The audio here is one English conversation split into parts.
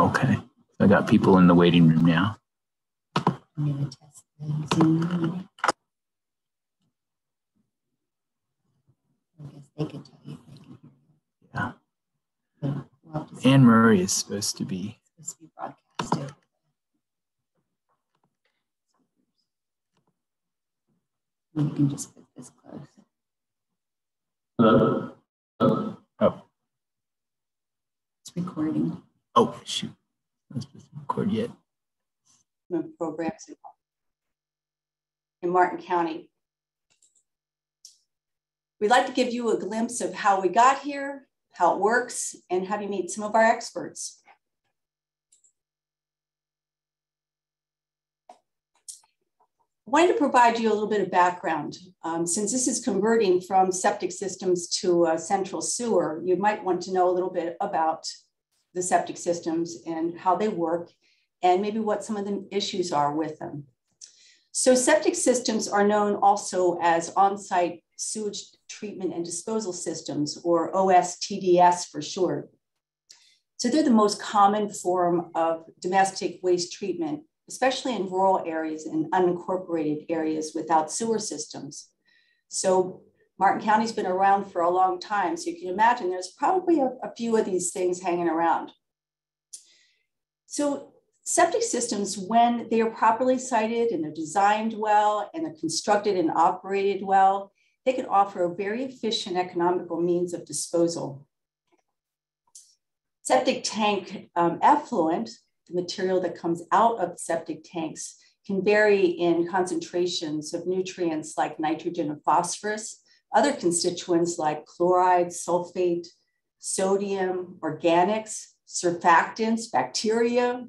Okay. I got people in the waiting room now. I'm going to test the Zoom. I guess they could tell you if they can hear you. Yeah. But we'll have to see. Anne Murray is supposed to be. It's supposed to be broadcasted. You can just put this close. Hello? Hello? Oh, It's recording. oh, shoot. Supposed to record yet. programs in- in Martin County. We'd like to give you a glimpse of how we got here, how it works, and have you meet some of our experts. I wanted to provide you a little bit of background. Um, since this is converting from septic systems to a central sewer, you might want to know a little bit about the septic systems and how they work and maybe what some of the issues are with them. So septic systems are known also as on-site sewage treatment and disposal systems or OSTDS for short. So they're the most common form of domestic waste treatment, especially in rural areas and unincorporated areas without sewer systems. So Martin County's been around for a long time. So you can imagine there's probably a, a few of these things hanging around. So septic systems, when they are properly sited and they're designed well and they're constructed and operated well, they can offer a very efficient economical means of disposal. Septic tank um, effluent, the material that comes out of septic tanks, can vary in concentrations of nutrients like nitrogen and phosphorus, other constituents like chloride, sulfate, sodium, organics, surfactants, bacteria,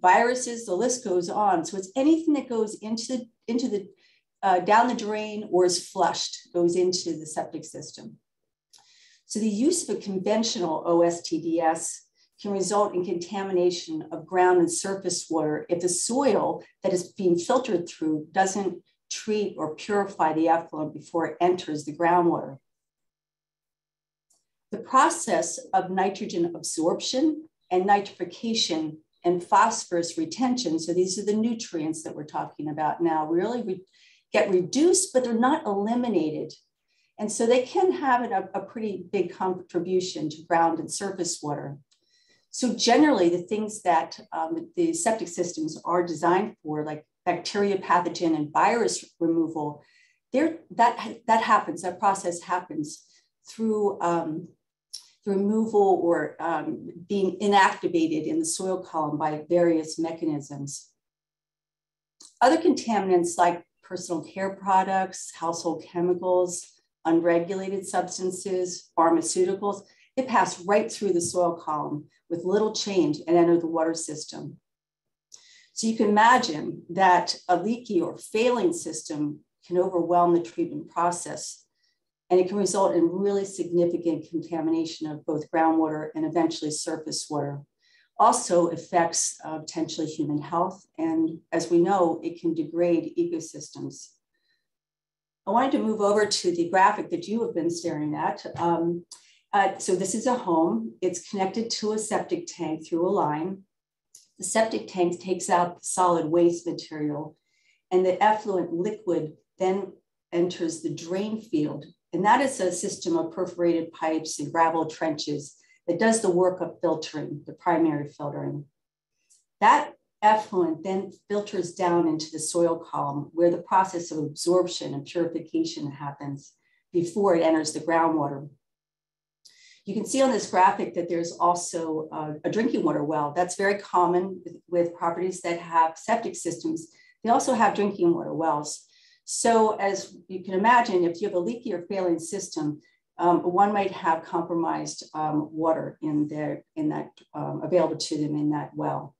viruses, the list goes on. So it's anything that goes into the, into the uh, down the drain or is flushed goes into the septic system. So the use of a conventional OSTDS can result in contamination of ground and surface water if the soil that is being filtered through doesn't treat or purify the effluent before it enters the groundwater. The process of nitrogen absorption and nitrification and phosphorus retention, so these are the nutrients that we're talking about now, really re get reduced, but they're not eliminated. And so they can have a, a pretty big contribution to ground and surface water. So generally the things that um, the septic systems are designed for, like bacteria pathogen and virus removal, there that, that happens, that process happens through um, removal or um, being inactivated in the soil column by various mechanisms. Other contaminants like personal care products, household chemicals, unregulated substances, pharmaceuticals, they pass right through the soil column with little change and enter the water system. So you can imagine that a leaky or failing system can overwhelm the treatment process and it can result in really significant contamination of both groundwater and eventually surface water. Also affects uh, potentially human health, and as we know, it can degrade ecosystems. I wanted to move over to the graphic that you have been staring at. Um, uh, so this is a home. It's connected to a septic tank through a line. The septic tank takes out the solid waste material and the effluent liquid then enters the drain field and that is a system of perforated pipes and gravel trenches that does the work of filtering, the primary filtering. That effluent then filters down into the soil column where the process of absorption and purification happens before it enters the groundwater. You can see on this graphic that there's also uh, a drinking water well. That's very common with, with properties that have septic systems. They also have drinking water wells. So as you can imagine, if you have a leaky or failing system, um, one might have compromised um, water in their in that um, available to them in that well.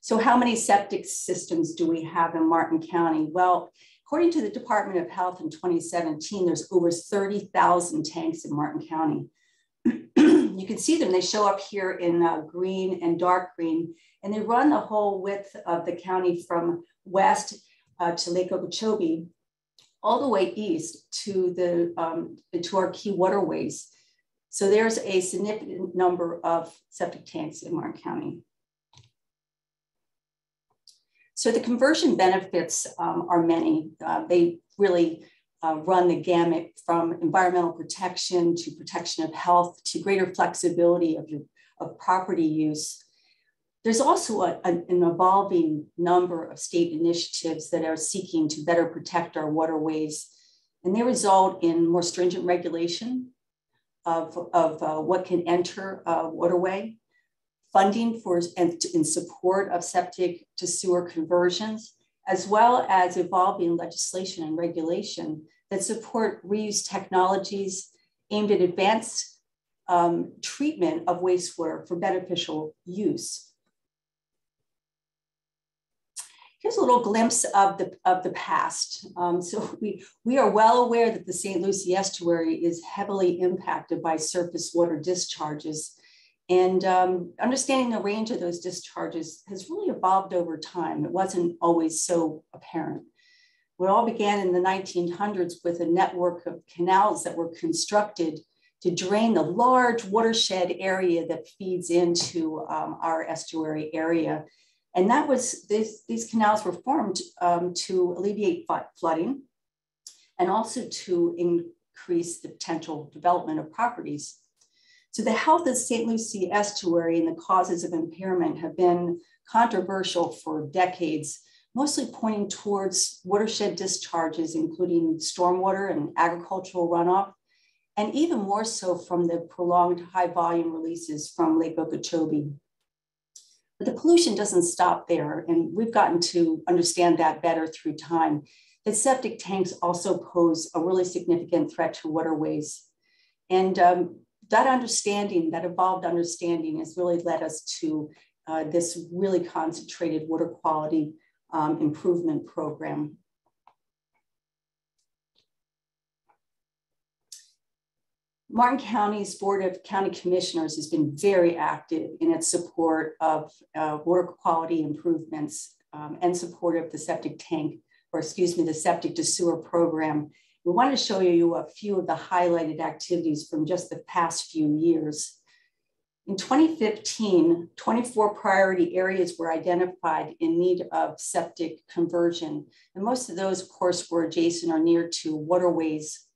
So how many septic systems do we have in Martin County? Well, according to the Department of Health in 2017, there's over 30,000 tanks in Martin County. you can see them, they show up here in uh, green and dark green and they run the whole width of the county from west uh, to Lake Okeechobee, all the way east to the um, to our key waterways. So there's a significant number of septic tanks in Martin County. So the conversion benefits um, are many. Uh, they really uh, run the gamut from environmental protection to protection of health to greater flexibility of, your, of property use. There's also a, an evolving number of state initiatives that are seeking to better protect our waterways, and they result in more stringent regulation of, of uh, what can enter a waterway, funding for and in support of septic to sewer conversions, as well as evolving legislation and regulation that support reuse technologies aimed at advanced um, treatment of wastewater for beneficial use. Here's a little glimpse of the, of the past. Um, so we, we are well aware that the St. Lucie estuary is heavily impacted by surface water discharges and um, understanding the range of those discharges has really evolved over time. It wasn't always so apparent. It all began in the 1900s with a network of canals that were constructed to drain the large watershed area that feeds into um, our estuary area. And that was, this, these canals were formed um, to alleviate flooding and also to increase the potential development of properties so the health of St. Lucie estuary and the causes of impairment have been controversial for decades, mostly pointing towards watershed discharges, including stormwater and agricultural runoff, and even more so from the prolonged high volume releases from Lake Okeechobee. But the pollution doesn't stop there, and we've gotten to understand that better through time. That septic tanks also pose a really significant threat to waterways. And um, that understanding, that evolved understanding has really led us to uh, this really concentrated water quality um, improvement program. Martin County's Board of County Commissioners has been very active in its support of uh, water quality improvements um, and support of the septic tank, or excuse me, the septic to sewer program we want to show you a few of the highlighted activities from just the past few years. In 2015, 24 priority areas were identified in need of septic conversion. And most of those, of course, were adjacent or near to waterways.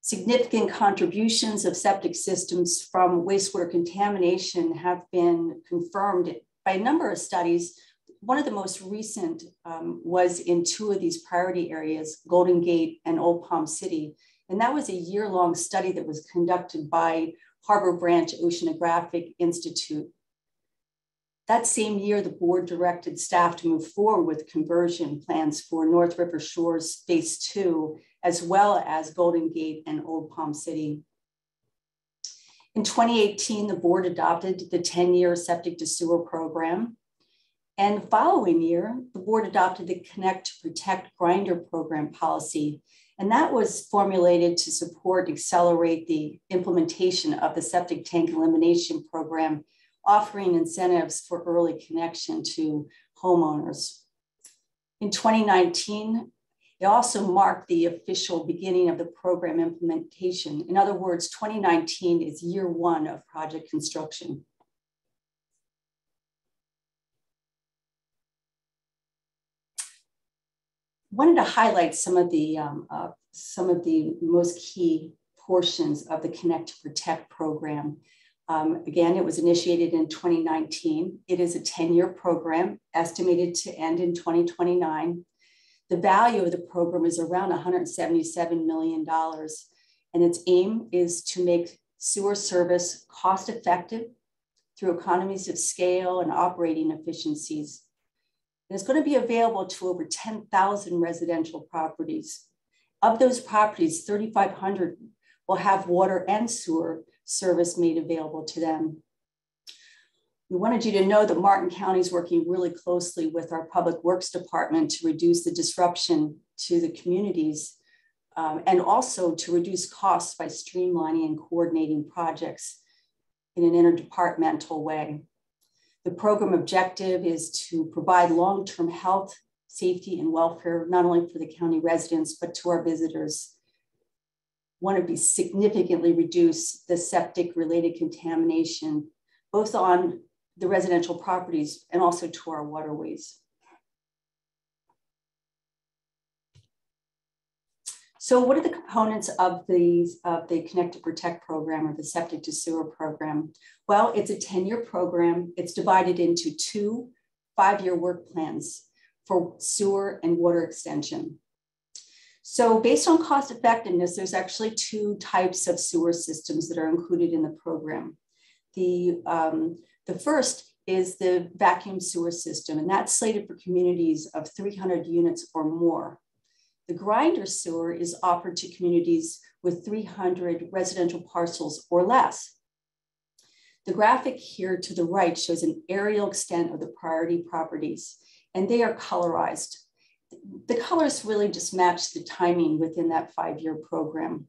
Significant contributions of septic systems from wastewater contamination have been confirmed by a number of studies, one of the most recent um, was in two of these priority areas, Golden Gate and Old Palm City. And that was a year long study that was conducted by Harbor Branch Oceanographic Institute. That same year, the board directed staff to move forward with conversion plans for North River Shores Phase 2, as well as Golden Gate and Old Palm City. In 2018, the board adopted the 10 year septic to sewer program. And the following year, the board adopted the Connect2Protect Grinder program policy. And that was formulated to support, accelerate the implementation of the septic tank elimination program, offering incentives for early connection to homeowners. In 2019, it also marked the official beginning of the program implementation. In other words, 2019 is year one of project construction. Wanted to highlight some of the um, uh, some of the most key portions of the Connect2Protect program. Um, again, it was initiated in 2019. It is a 10-year program estimated to end in 2029. The value of the program is around $177 million, and its aim is to make sewer service cost effective through economies of scale and operating efficiencies and it's going to be available to over 10,000 residential properties. Of those properties, 3,500 will have water and sewer service made available to them. We wanted you to know that Martin County is working really closely with our Public Works Department to reduce the disruption to the communities um, and also to reduce costs by streamlining and coordinating projects in an interdepartmental way. The program objective is to provide long-term health, safety, and welfare, not only for the county residents, but to our visitors. want to be significantly reduce the septic related contamination, both on the residential properties and also to our waterways. So what are the components of the, of the Connect2Protect program or the Septic to Sewer program? Well, it's a 10-year program. It's divided into two five-year work plans for sewer and water extension. So based on cost effectiveness, there's actually two types of sewer systems that are included in the program. The, um, the first is the vacuum sewer system, and that's slated for communities of 300 units or more. The grinder sewer is offered to communities with 300 residential parcels or less. The graphic here to the right shows an aerial extent of the priority properties, and they are colorized. The colors really just match the timing within that five-year program.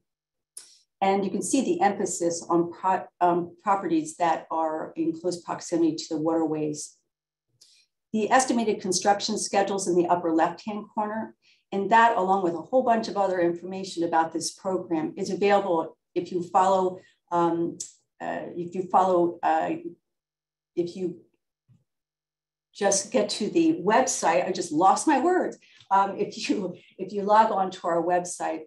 And you can see the emphasis on pro um, properties that are in close proximity to the waterways. The estimated construction schedules in the upper left-hand corner and that, along with a whole bunch of other information about this program, is available if you follow, um, uh, if you follow, uh, if you just get to the website, I just lost my words. Um, if you if you log on to our website,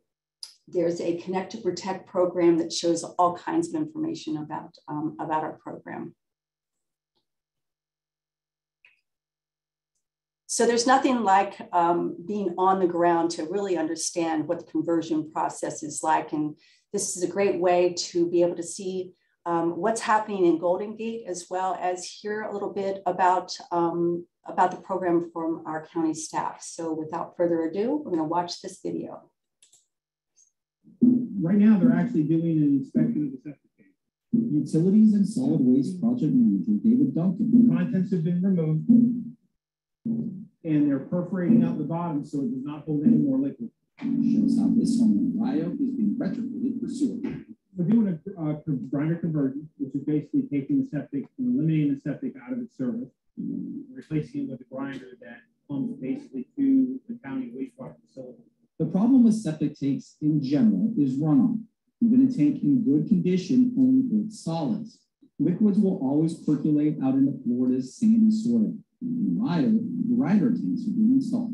there's a Connect2Protect program that shows all kinds of information about, um, about our program. So there's nothing like um, being on the ground to really understand what the conversion process is like. And this is a great way to be able to see um, what's happening in Golden Gate, as well as hear a little bit about, um, about the program from our county staff. So without further ado, we're gonna watch this video. Right now, they're actually doing an inspection of the septic tank. Utilities and Solid Waste Project Manager David Duncan. The contents have been removed and they're perforating out the bottom so it does not hold any more liquid. Shows how this home in Ohio is being retrofitted for sewer. We're doing a uh, grinder conversion, which is basically taking the septic and eliminating the septic out of its service, replacing it with a grinder that pumps basically to the county wastewater facility. The problem with septic tanks in general is runoff. Even a tank in good condition only holds solids. Liquids will always percolate out into Florida's sandy soil. Ohio, grinder tanks are being installed.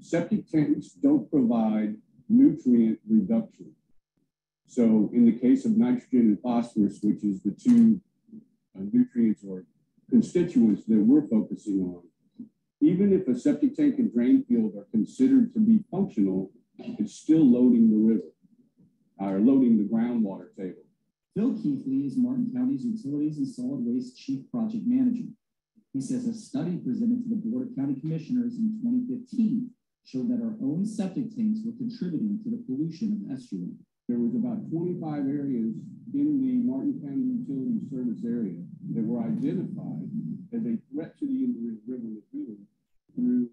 Septic tanks don't provide nutrient reduction. So in the case of nitrogen and phosphorus, which is the two uh, nutrients or constituents that we're focusing on, even if a septic tank and drain field are considered to be functional, it's still loading the river or loading the groundwater table. Phil Keathley is Martin County's Utilities and Solid Waste Chief Project Manager. He says a study presented to the Board of County Commissioners in 2015 showed that our own septic tanks were contributing to the pollution of estuary. There was about 25 areas in the Martin County Utility Service area that were identified as a threat to the Indian River Lagoon through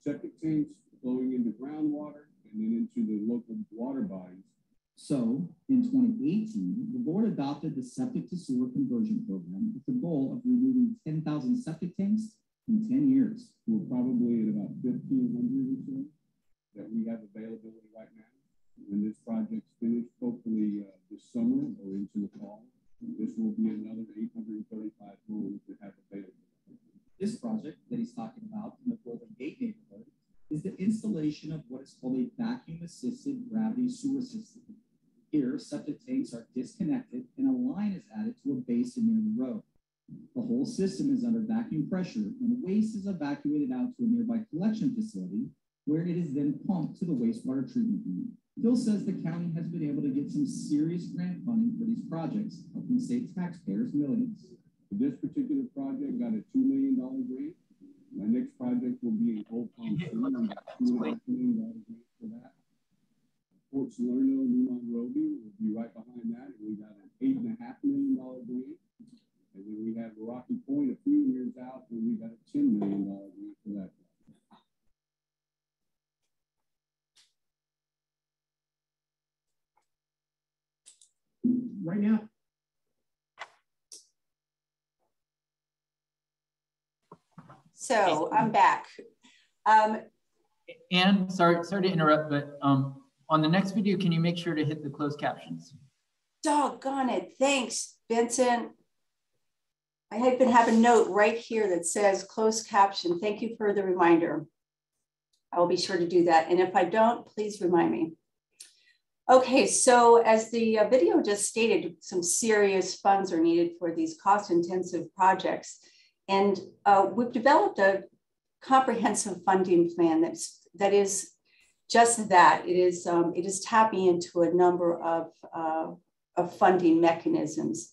septic tanks flowing into groundwater and then into the local water bodies so in 2018, the board adopted the septic to sewer conversion program with the goal of removing 10,000 septic tanks in 10 years. We're probably at about 1,500 or so that we have availability right now. When this project's finished, hopefully uh, this summer or into the fall, this will be another 835 homes that have availability. This project that he's talking about in the Golden Gate neighborhood is the installation of what is called a vacuum assisted gravity sewer system. Here, septic tanks are disconnected and a line is added to a basin near the road. The whole system is under vacuum pressure and waste is evacuated out to a nearby collection facility where it is then pumped to the wastewater treatment unit. Phil says the county has been able to get some serious grant funding for these projects, helping save taxpayers millions. This particular project got a $2 million grant. My next project will be in Old Palm City. $2.5 million grant for that. Port Salerno, New Monrovia will be right behind that. And we got an eight and a half million dollar grant. And then we have Rocky Point a few years out, and we got a $10 million grant for that. Right now, So I'm back. Um, and sorry, sorry to interrupt, but um, on the next video, can you make sure to hit the closed captions? Doggone it. Thanks, Vincent. I even have a note right here that says closed caption. Thank you for the reminder. I will be sure to do that. And if I don't, please remind me. Okay, so as the uh, video just stated, some serious funds are needed for these cost intensive projects. And uh, we've developed a comprehensive funding plan that's, that is just that. It is, um, it is tapping into a number of, uh, of funding mechanisms.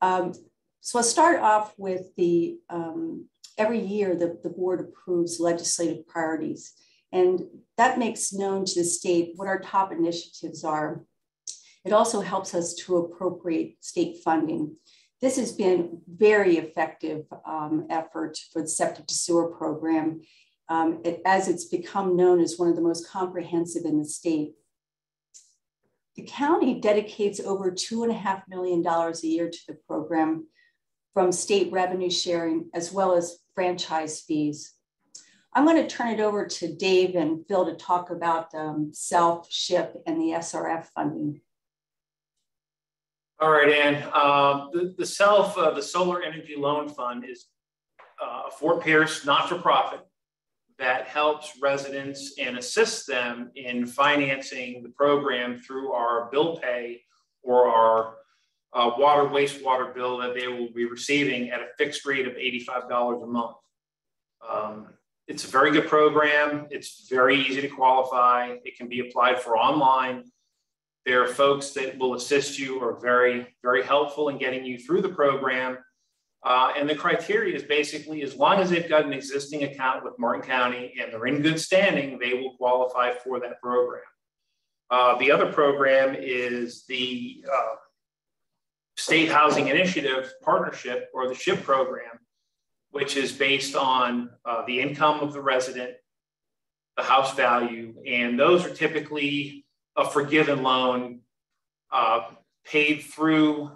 Um, so I'll start off with the, um, every year the, the board approves legislative priorities. And that makes known to the state what our top initiatives are. It also helps us to appropriate state funding. This has been very effective um, effort for the septic to sewer program um, it, as it's become known as one of the most comprehensive in the state. The county dedicates over two and a half million dollars a year to the program from state revenue sharing as well as franchise fees. I'm going to turn it over to Dave and Phil to talk about um, self, SHIP, and the SRF funding. All right, Anne. Uh, the, the SELF, uh, the Solar Energy Loan Fund, is uh, a Fort Pierce not-for-profit that helps residents and assists them in financing the program through our bill pay or our uh, water wastewater bill that they will be receiving at a fixed rate of $85 a month. Um, it's a very good program. It's very easy to qualify. It can be applied for online. There are folks that will assist you or very, very helpful in getting you through the program. Uh, and the criteria is basically as long as they've got an existing account with Martin County and they're in good standing, they will qualify for that program. Uh, the other program is the uh, State Housing Initiative Partnership or the SHIP program which is based on uh, the income of the resident, the house value, and those are typically a forgiven loan uh, paid through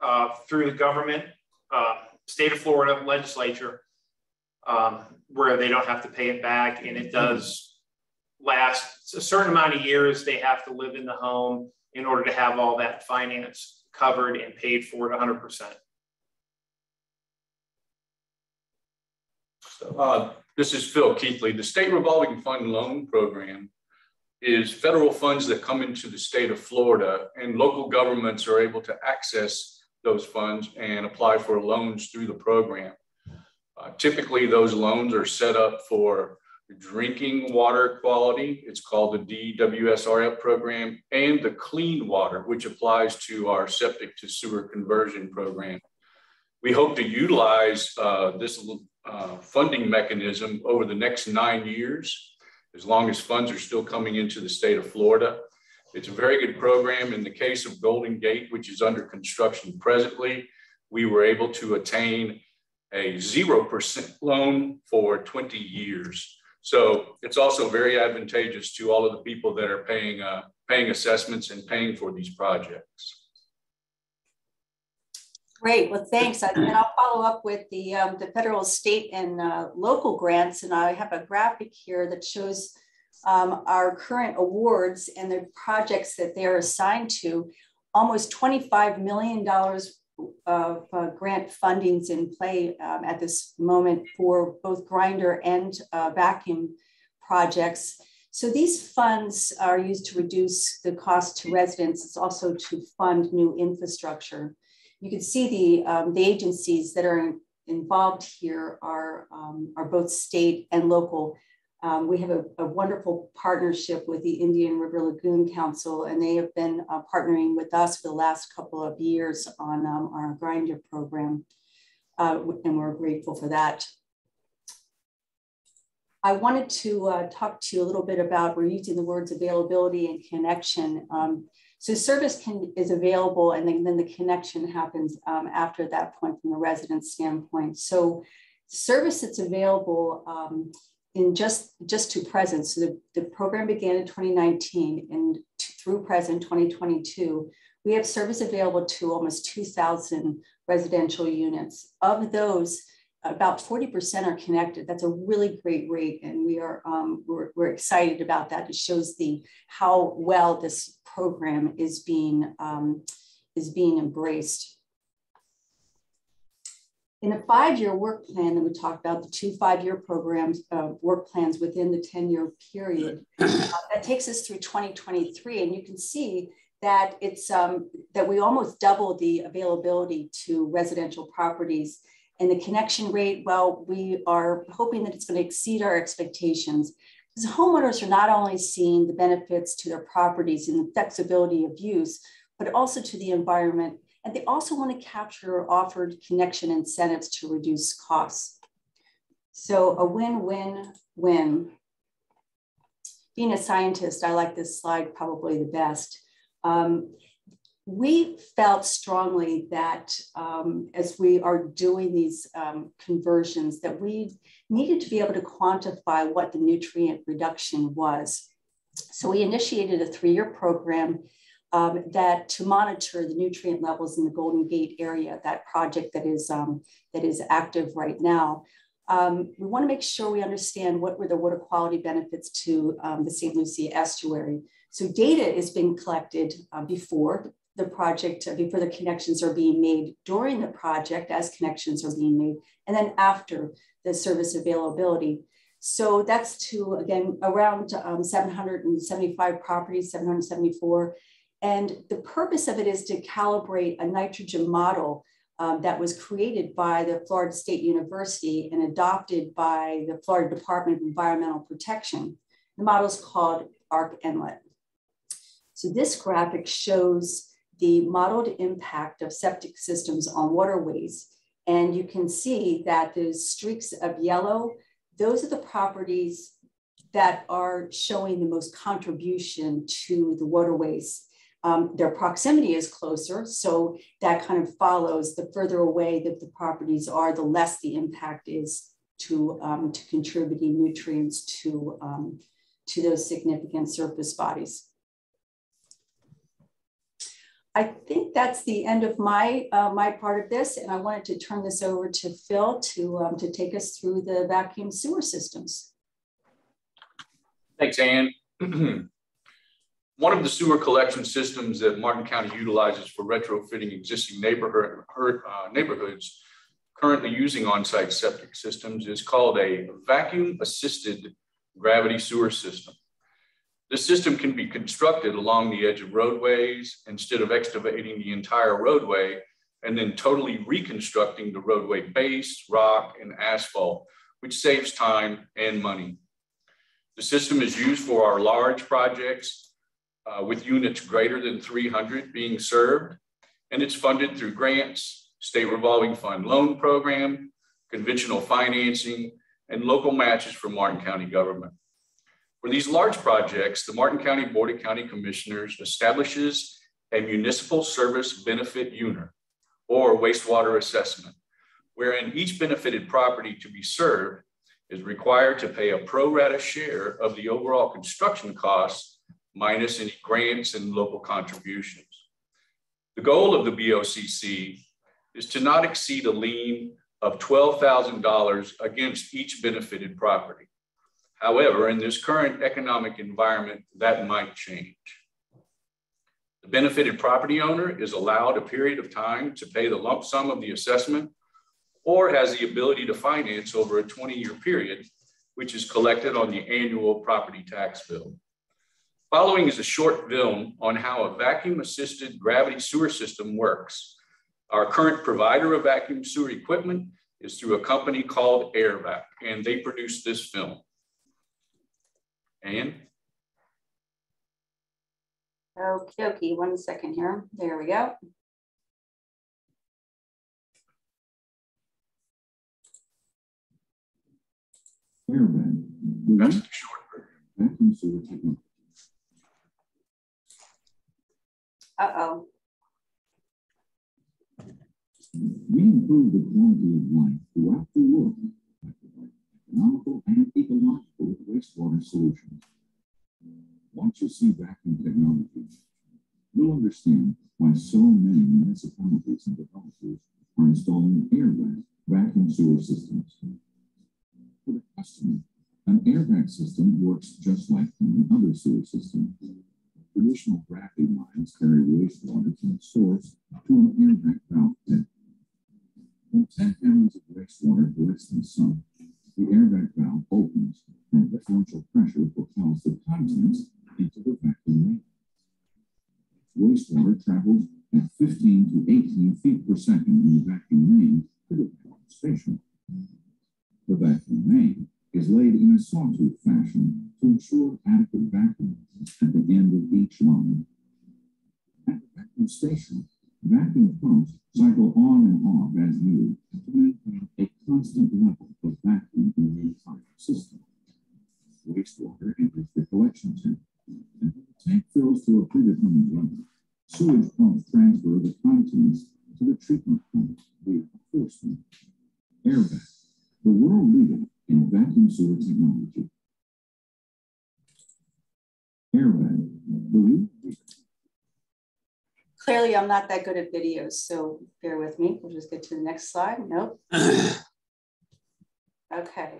uh, through the government, uh, state of Florida legislature, um, where they don't have to pay it back, and it does last a certain amount of years. They have to live in the home in order to have all that finance covered and paid for at 100 percent. Uh, this is Phil Keathley. The State Revolving Fund Loan Program is federal funds that come into the state of Florida, and local governments are able to access those funds and apply for loans through the program. Uh, typically, those loans are set up for drinking water quality. It's called the DWSRF program, and the clean water, which applies to our septic to sewer conversion program. We hope to utilize uh, this uh, funding mechanism over the next nine years, as long as funds are still coming into the state of Florida. It's a very good program. In the case of Golden Gate, which is under construction presently, we were able to attain a 0% loan for 20 years. So it's also very advantageous to all of the people that are paying, uh, paying assessments and paying for these projects. Great. Well, thanks. And I'll follow up with the, um, the federal, state, and uh, local grants. And I have a graphic here that shows um, our current awards and the projects that they are assigned to. Almost $25 million of uh, grant fundings in play um, at this moment for both grinder and uh, vacuum projects. So these funds are used to reduce the cost to residents. It's also to fund new infrastructure you can see the, um, the agencies that are involved here are, um, are both state and local. Um, we have a, a, wonderful partnership with the Indian River Lagoon Council, and they have been uh, partnering with us for the last couple of years on um, our grinder program, uh, and we're grateful for that. I wanted to uh, talk to you a little bit about, we're using the words availability and connection. Um, so service can, is available and then, then the connection happens um, after that point from the resident standpoint. So service that's available um, in just, just to present. So the, the program began in 2019 and through present 2022, we have service available to almost 2,000 residential units. Of those, about 40% are connected. That's a really great rate. And we are, um, we're, we're, excited about that. It shows the, how well this program is being, um, is being embraced. In a five-year work plan that we talked about, the two five-year programs, uh, work plans within the 10-year period, uh, that takes us through 2023. And you can see that it's um, that we almost double the availability to residential properties and the connection rate, well, we are hoping that it's going to exceed our expectations because homeowners are not only seeing the benefits to their properties and the flexibility of use, but also to the environment. And they also want to capture offered connection incentives to reduce costs. So a win-win-win. Being a scientist, I like this slide probably the best. Um, we felt strongly that um, as we are doing these um, conversions that we needed to be able to quantify what the nutrient reduction was. So we initiated a three-year program um, that to monitor the nutrient levels in the Golden Gate area, that project that is, um, that is active right now. Um, we wanna make sure we understand what were the water quality benefits to um, the St. Lucie estuary. So data is being collected uh, before the project, before the connections are being made during the project as connections are being made, and then after the service availability. So that's to, again, around um, 775 properties, 774. And the purpose of it is to calibrate a nitrogen model um, that was created by the Florida State University and adopted by the Florida Department of Environmental Protection. The model is called ArcNLET So this graphic shows the modeled impact of septic systems on waterways. And you can see that those streaks of yellow, those are the properties that are showing the most contribution to the waterways. Um, their proximity is closer, so that kind of follows the further away that the properties are, the less the impact is to, um, to contributing nutrients to, um, to those significant surface bodies. I think that's the end of my uh, my part of this, and I wanted to turn this over to Phil to um, to take us through the vacuum sewer systems. Thanks, Anne. One of the sewer collection systems that Martin County utilizes for retrofitting existing neighborhood, uh, neighborhoods currently using on-site septic systems is called a vacuum-assisted gravity sewer system. This system can be constructed along the edge of roadways instead of excavating the entire roadway and then totally reconstructing the roadway base, rock, and asphalt, which saves time and money. The system is used for our large projects uh, with units greater than 300 being served, and it's funded through grants, state revolving fund loan program, conventional financing, and local matches from Martin County government. For these large projects, the Martin County Board of County Commissioners establishes a municipal service benefit unit or wastewater assessment, wherein each benefited property to be served is required to pay a pro rata share of the overall construction costs minus any grants and local contributions. The goal of the BOCC is to not exceed a lien of $12,000 against each benefited property. However, in this current economic environment, that might change. The benefited property owner is allowed a period of time to pay the lump sum of the assessment or has the ability to finance over a 20 year period, which is collected on the annual property tax bill. Following is a short film on how a vacuum assisted gravity sewer system works. Our current provider of vacuum sewer equipment is through a company called Airvac, and they produce this film. Anne? Okie dokie, one second here. There we go. Airman. That's the short version. Uh-oh. We improve the quality of life throughout the world economical and ecological wastewater solutions. Once you see vacuum technology, you'll understand why so many municipalities and developers are installing Airvac vacuum sewer systems. For the customer, an Airvac system works just like any other sewer system. Traditional gravity lines carry wastewater from the source to an Airvac valve pit. When 10 gallons of wastewater hits the sun, the Airvac valve opens and differential pressure propels the contents into the vacuum main. Wastewater travels at 15 to 18 feet per second in the vacuum main to the vacuum station. The vacuum main is laid in a sawtooth fashion to ensure adequate vacuum at the end of each line. At the vacuum station, vacuum pumps cycle on and off as needed to maintain a constant level of vacuum in the entire system. Wastewater enters the collection tank, and the tank fills to a predetermined level, sewage pumps transfer the contents to the treatment pump via a force main. Airvac, the world leader in vacuum sewer technology. Airvac, the leader Clearly, I'm not that good at videos, so bear with me. We'll just get to the next slide. Nope. Okay.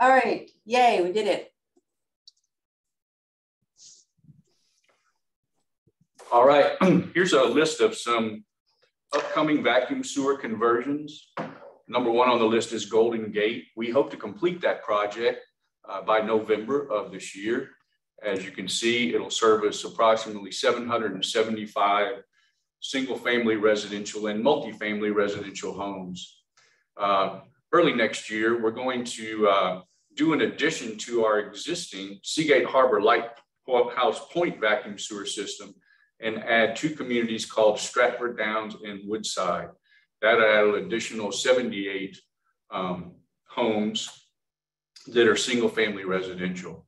All right. Yay, we did it. All right, here's a list of some upcoming vacuum sewer conversions. Number one on the list is Golden Gate. We hope to complete that project uh, by November of this year. As you can see, it'll service approximately 775 single family residential and multifamily residential homes. Uh, early next year, we're going to uh, do an addition to our existing Seagate Harbor Light Lighthouse Point vacuum sewer system and add two communities called Stratford Downs and Woodside. That added an additional 78 um, homes that are single family residential.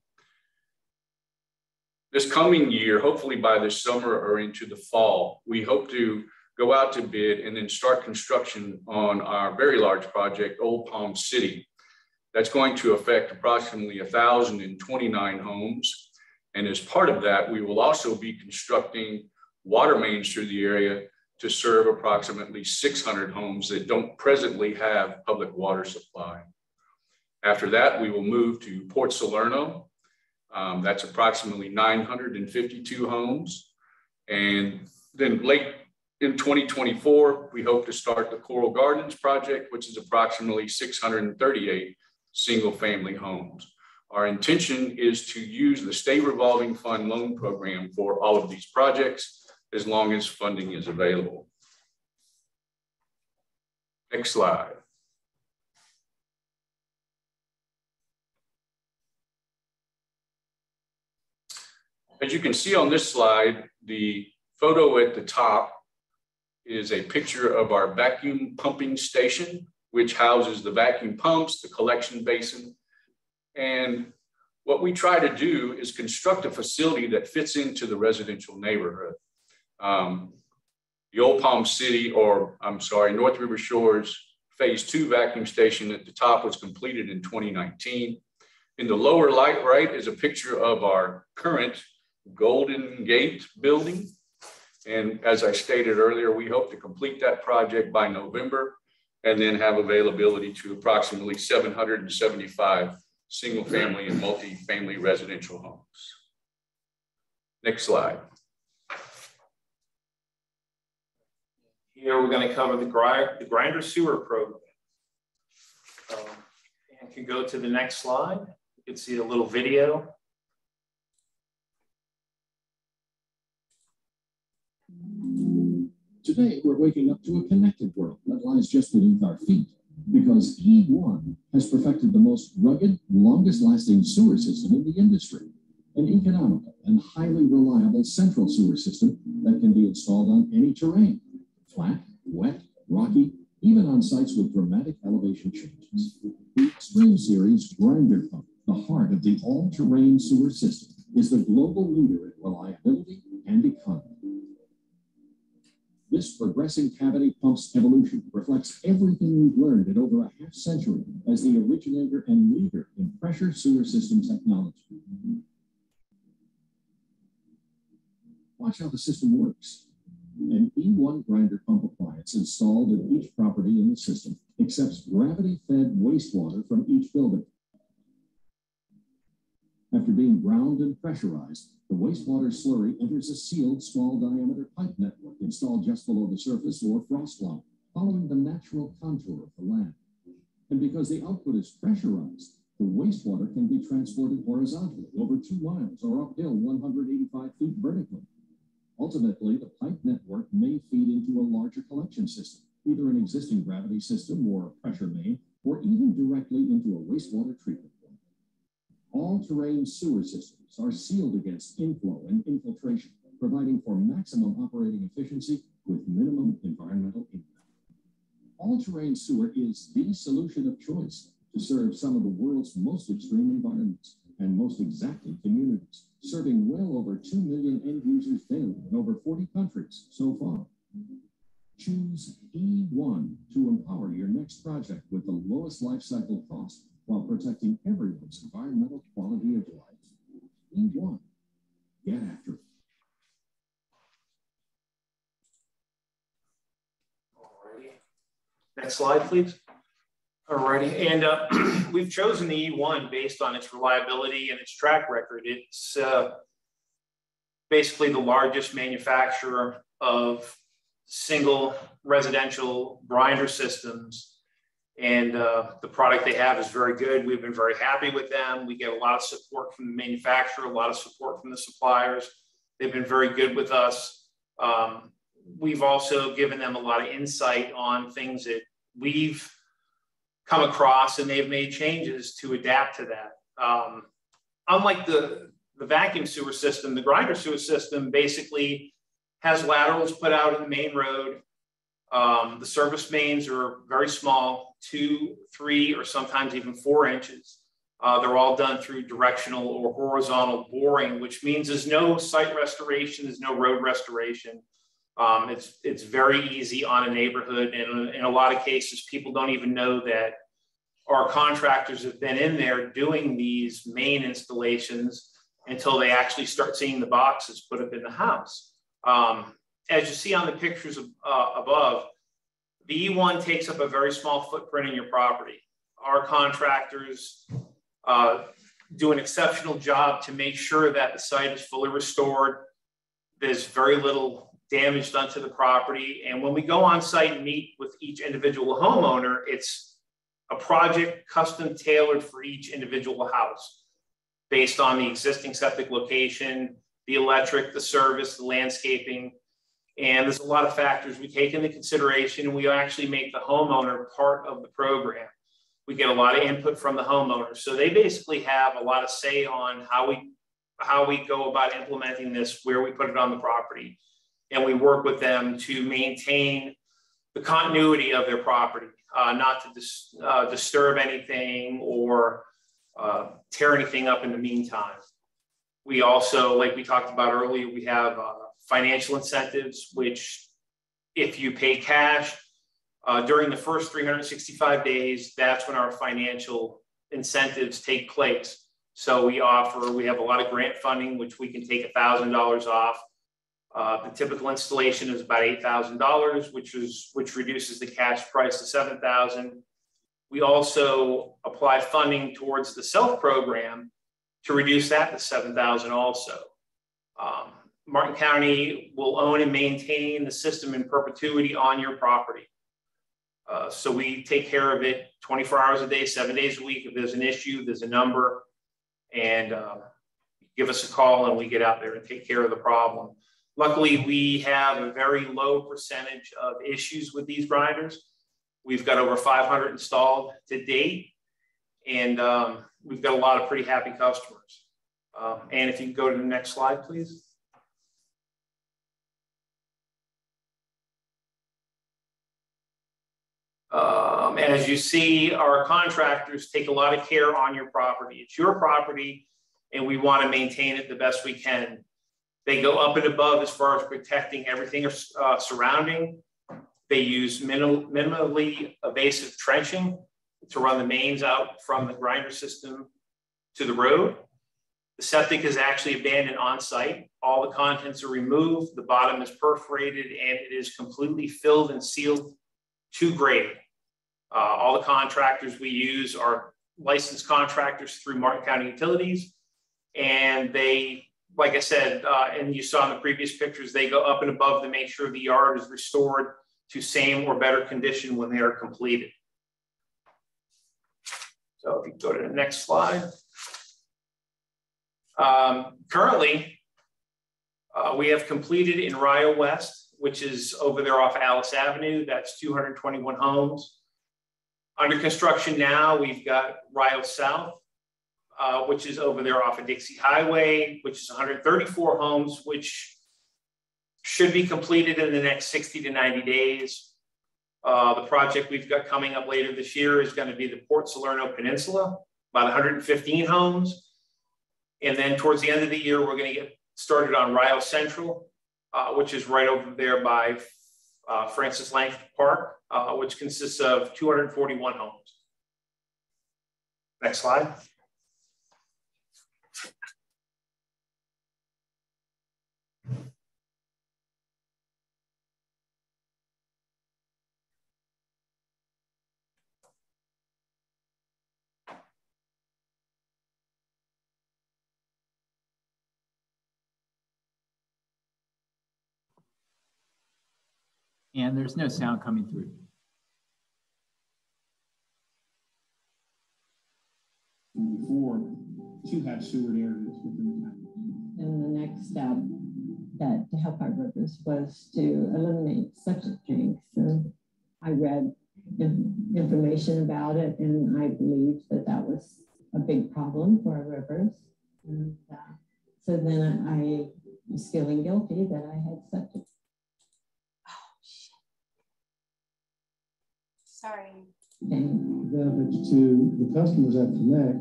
This coming year, hopefully by this summer or into the fall, we hope to go out to bid and then start construction on our very large project, Old Palm City. That's going to affect approximately 1,029 homes. And as part of that, we will also be constructing water mains through the area to serve approximately 600 homes that don't presently have public water supply. After that, we will move to Port Salerno, um, that's approximately 952 homes. And then late in 2024, we hope to start the Coral Gardens project, which is approximately 638 single family homes. Our intention is to use the state revolving fund loan program for all of these projects as long as funding is available. Next slide. As you can see on this slide, the photo at the top is a picture of our vacuum pumping station, which houses the vacuum pumps, the collection basin. And what we try to do is construct a facility that fits into the residential neighborhood. Um, the Old Palm City, or I'm sorry, North River Shores phase two vacuum station at the top was completed in 2019. In the lower light right is a picture of our current Golden Gate building. And as I stated earlier, we hope to complete that project by November and then have availability to approximately 775 single family and multi-family residential homes. Next slide. Here we're going to cover the, the grinder sewer program. Um, and can go to the next slide. You can see a little video. Today, we're waking up to a connected world that lies just beneath our feet because E1 has perfected the most rugged, longest lasting sewer system in the industry, an economical and highly reliable central sewer system that can be installed on any terrain flat, wet, rocky, even on sites with dramatic elevation changes. The Extreme Series Grinder Pump, the heart of the all terrain sewer system, is the global leader in reliability and economy. This progressing cavity pump's evolution reflects everything we've learned in over a half century as the originator and leader in pressure sewer system technology. Watch how the system works. An E1 grinder pump appliance installed at each property in the system accepts gravity-fed wastewater from each building. After being ground and pressurized, the wastewater slurry enters a sealed small diameter pipe network installed just below the surface or frost line, following the natural contour of the land. And because the output is pressurized, the wastewater can be transported horizontally over two miles or uphill 185 feet vertically. Ultimately, the pipe network may feed into a larger collection system, either an existing gravity system or a pressure main, or even directly into a wastewater treatment. All-terrain sewer systems are sealed against inflow and infiltration, providing for maximum operating efficiency with minimum environmental impact. All-terrain sewer is the solution of choice to serve some of the world's most extreme environments and most exacting communities, serving well over 2 million end users daily in over 40 countries so far. Choose E1 to empower your next project with the lowest life cycle cost while protecting everyone's environmental quality of life. E1. Get after it. Next slide, please. Alrighty, and uh, we've chosen the E1 based on its reliability and its track record. It's uh, basically the largest manufacturer of single residential grinder systems. And uh, the product they have is very good. We've been very happy with them. We get a lot of support from the manufacturer, a lot of support from the suppliers. They've been very good with us. Um, we've also given them a lot of insight on things that we've come across and they've made changes to adapt to that. Um, unlike the, the vacuum sewer system, the grinder sewer system basically has laterals put out in the main road. Um, the service mains are very small, two, three, or sometimes even four inches. Uh, they're all done through directional or horizontal boring, which means there's no site restoration, there's no road restoration. Um, it's it's very easy on a neighborhood, and in a lot of cases, people don't even know that our contractors have been in there doing these main installations until they actually start seeing the boxes put up in the house. Um, as you see on the pictures uh, above, the E1 takes up a very small footprint in your property. Our contractors uh, do an exceptional job to make sure that the site is fully restored. There's very little damage done to the property. And when we go on site and meet with each individual homeowner, it's a project custom tailored for each individual house based on the existing septic location, the electric, the service, the landscaping. And there's a lot of factors we take into consideration. And we actually make the homeowner part of the program. We get a lot of input from the homeowners. So they basically have a lot of say on how we how we go about implementing this, where we put it on the property and we work with them to maintain the continuity of their property, uh, not to dis uh, disturb anything or uh, tear anything up in the meantime. We also, like we talked about earlier, we have uh, financial incentives, which if you pay cash uh, during the first 365 days, that's when our financial incentives take place. So we offer, we have a lot of grant funding, which we can take $1,000 off uh, the typical installation is about eight thousand dollars, which is which reduces the cash price to seven thousand. We also apply funding towards the self program to reduce that to seven thousand also. Um, Martin County will own and maintain the system in perpetuity on your property. Uh, so we take care of it 24 hours a day, seven days a week. If there's an issue, there's a number, and uh, give us a call and we get out there and take care of the problem. Luckily, we have a very low percentage of issues with these grinders. We've got over 500 installed to date, and um, we've got a lot of pretty happy customers. Um, and if you can go to the next slide, please. Um, as you see, our contractors take a lot of care on your property. It's your property, and we want to maintain it the best we can. They go up and above as far as protecting everything uh, surrounding. They use minim minimally evasive trenching to run the mains out from the grinder system to the road. The septic is actually abandoned on site. All the contents are removed. The bottom is perforated and it is completely filled and sealed to grade. Uh, all the contractors we use are licensed contractors through Martin County Utilities. And they, like I said, uh, and you saw in the previous pictures, they go up and above to make sure the yard is restored to same or better condition when they are completed. So if you go to the next slide. Um, currently, uh, we have completed in Rio West, which is over there off Alice Avenue. That's 221 homes. Under construction now, we've got Rio South, uh, which is over there off of Dixie Highway, which is 134 homes, which should be completed in the next 60 to 90 days. Uh, the project we've got coming up later this year is going to be the Port Salerno Peninsula, about 115 homes. And then towards the end of the year, we're going to get started on Rio Central, uh, which is right over there by uh, Frances Langford Park, uh, which consists of 241 homes. Next slide. And there's no sound coming through. Before to have sewered areas within the town. And the next step that to help our rivers was to eliminate septic tanks. And I read information about it, and I believed that that was a big problem for our rivers. And uh, so then I was feeling guilty that I had septic Sorry. The benefits to the customers at Connect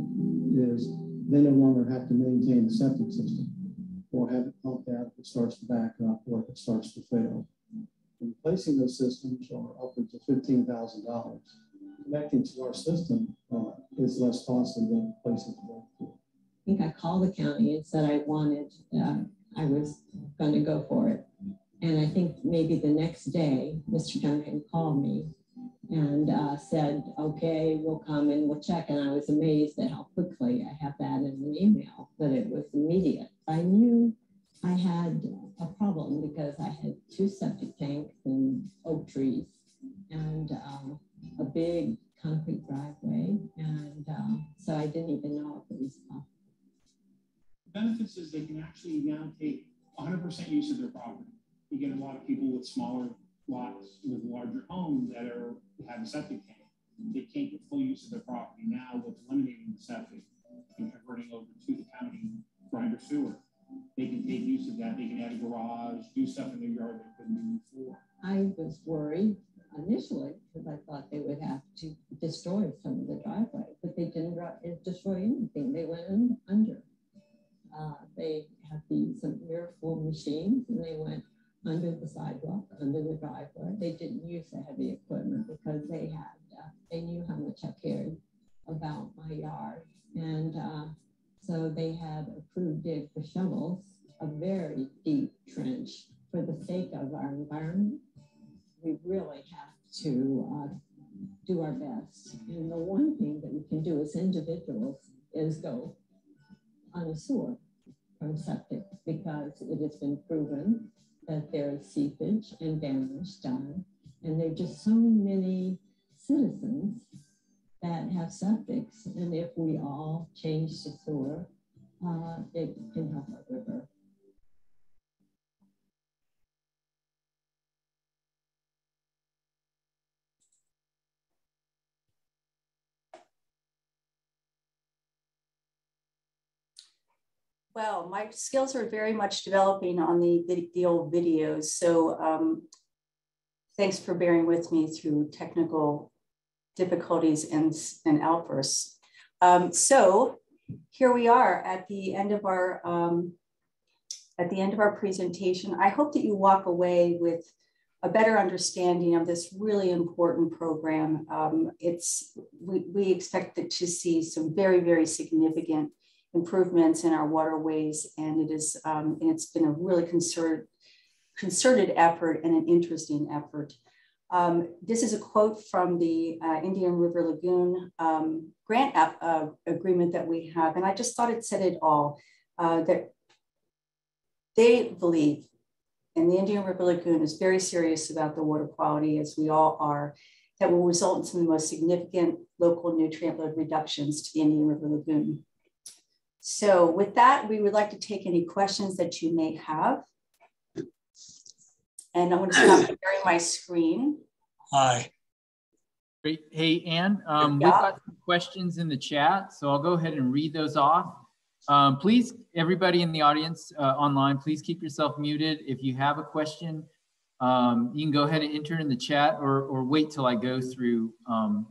is they no longer have to maintain the septic system or have it pumped out if it starts to back up or if it starts to fail. Replacing those systems are upwards of $15,000. Connecting to our system uh, is less costly than replacing the I think I called the county and said I wanted, uh, I was going to go for it. And I think maybe the next day, Mr. Duncan called me and uh, said, okay, we'll come and we'll check. And I was amazed at how quickly I have that in an email, that it was immediate. I knew I had a problem because I had two septic tanks and oak trees and um, a big concrete driveway. And um, so I didn't even know if it was possible. The benefits is they can actually now take 100% use of their property. You get a lot of people with smaller lots with larger homes that are have a septic tank. They can't get full use of their property now with eliminating the septic and converting over to the county grinder sewer. They can take use of that. They can add a garage, do stuff in their yard they couldn't do before. I was worried initially because I thought they would have to destroy some of the driveway, but they didn't destroy anything. They went in, under. Uh, they have these miracle machines and they went under the sidewalk, under the driveway. They didn't use the heavy equipment because they had, uh, they knew how much I cared about my yard. And uh, so they had approved dig the shovels, a very deep trench for the sake of our environment. We really have to uh, do our best. And the one thing that we can do as individuals is go on a sewer from septic because it has been proven that there is seepage and damage done. And there are just so many citizens that have septics. And if we all change the sewer, uh, it can help our river. Well, my skills are very much developing on the, the, old videos. So um, thanks for bearing with me through technical difficulties and, and outbursts. Um, so here we are at the end of our um, at the end of our presentation. I hope that you walk away with a better understanding of this really important program. Um, it's we, we expect to see some very, very significant improvements in our waterways. And it is, um, and it's been a really concerted, concerted effort and an interesting effort. Um, this is a quote from the uh, Indian River Lagoon um, grant uh, agreement that we have. And I just thought it said it all, uh, that they believe, and the Indian River Lagoon is very serious about the water quality, as we all are, that will result in some of the most significant local nutrient load reductions to the Indian River Lagoon. So with that, we would like to take any questions that you may have. And I'm going to stop sharing my screen. Hi. Great. Hey, Anne, um, yeah. we've got some questions in the chat, so I'll go ahead and read those off. Um, please, everybody in the audience uh, online, please keep yourself muted. If you have a question, um, you can go ahead and enter in the chat or, or wait till I go through um,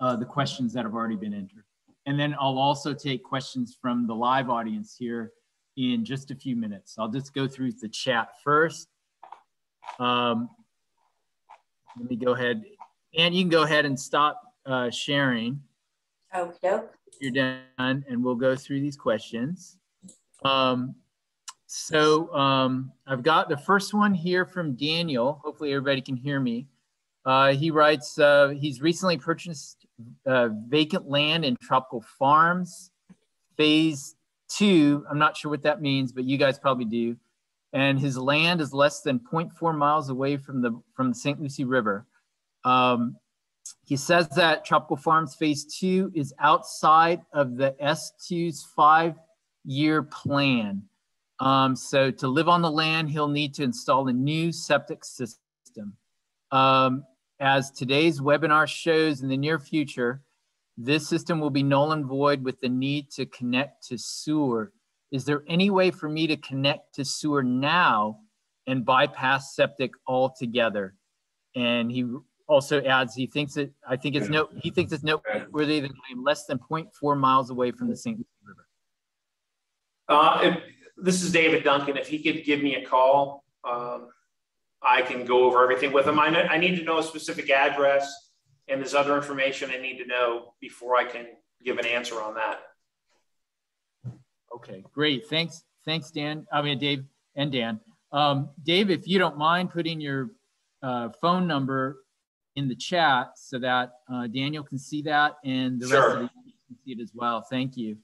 uh, the questions that have already been entered. And then I'll also take questions from the live audience here in just a few minutes. I'll just go through the chat first. Um, let me go ahead. And you can go ahead and stop uh, sharing. Okay. You're done, and we'll go through these questions. Um, so um, I've got the first one here from Daniel. Hopefully everybody can hear me. Uh, he writes, uh, he's recently purchased uh, vacant land in tropical farms, phase two. I'm not sure what that means, but you guys probably do. And his land is less than 0.4 miles away from the from the St. Lucie River. Um, he says that Tropical Farms Phase Two is outside of the S2's five-year plan. Um, so to live on the land, he'll need to install a new septic system. Um, as today's webinar shows in the near future, this system will be null and void with the need to connect to sewer. Is there any way for me to connect to sewer now and bypass septic altogether? And he also adds, he thinks that, I think it's no, he thinks it's noteworthy that I'm less than 0.4 miles away from the St. Lucie River. Uh, if, this is David Duncan. If he could give me a call, um, I can go over everything with them. I, I need to know a specific address and there's other information I need to know before I can give an answer on that. Okay, great. Thanks. Thanks, Dan. I mean, Dave and Dan. Um, Dave, if you don't mind putting your uh, phone number in the chat so that uh, Daniel can see that and the sure. rest of the can see it as well. Thank you.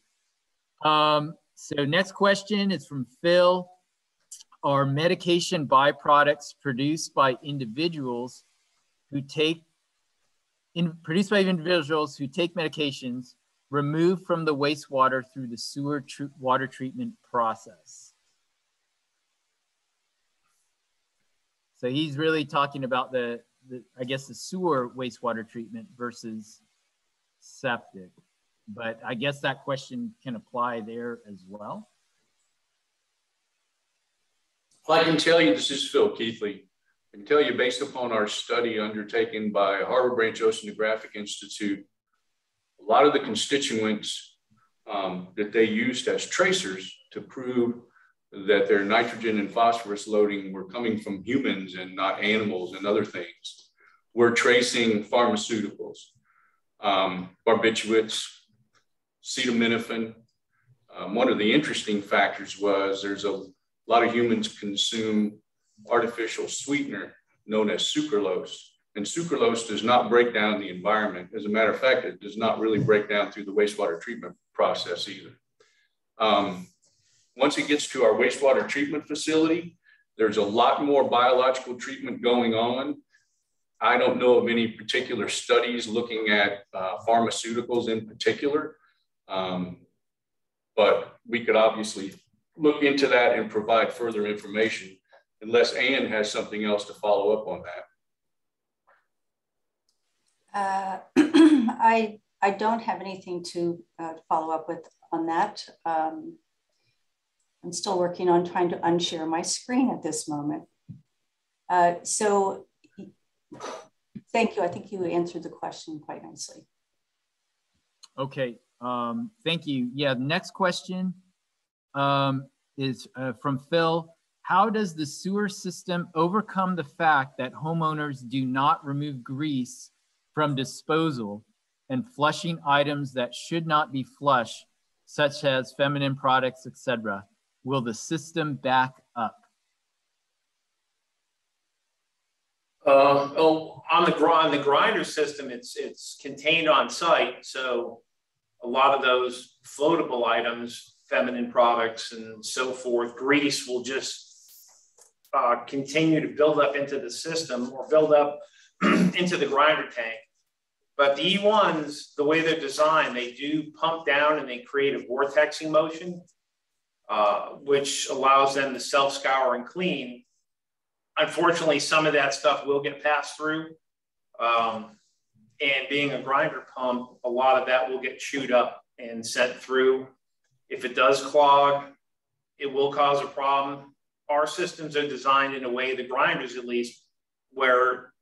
Um, so next question is from Phil are medication byproducts produced by individuals who take in, produced by individuals who take medications removed from the wastewater through the sewer tr water treatment process. So he's really talking about the, the, I guess, the sewer wastewater treatment versus septic. But I guess that question can apply there as well. Well, I can tell you, this is Phil Keathley. I can tell you based upon our study undertaken by Harbor Branch Oceanographic Institute, a lot of the constituents um, that they used as tracers to prove that their nitrogen and phosphorus loading were coming from humans and not animals and other things. We're tracing pharmaceuticals, um, barbiturates, acetaminophen. Um, one of the interesting factors was there's a a lot of humans consume artificial sweetener known as sucralose. And sucralose does not break down in the environment. As a matter of fact, it does not really break down through the wastewater treatment process either. Um, once it gets to our wastewater treatment facility, there's a lot more biological treatment going on. I don't know of any particular studies looking at uh, pharmaceuticals in particular, um, but we could obviously look into that and provide further information unless Anne has something else to follow up on that. Uh, I, I don't have anything to uh, follow up with on that. Um, I'm still working on trying to unshare my screen at this moment. Uh, so thank you. I think you answered the question quite nicely. Okay, um, thank you. Yeah, next question um, is uh, from Phil. How does the sewer system overcome the fact that homeowners do not remove grease from disposal and flushing items that should not be flushed such as feminine products, etc., will the system back up? Uh, oh, on the on the grinder system, it's it's contained on site, so a lot of those floatable items, feminine products, and so forth, grease will just uh, continue to build up into the system or build up into the grinder tank. But the E1s, the way they're designed, they do pump down and they create a vortexing motion, uh, which allows them to self scour and clean. Unfortunately, some of that stuff will get passed through. Um, and being a grinder pump, a lot of that will get chewed up and sent through. If it does clog, it will cause a problem. Our systems are designed in a way, the grinders at least, where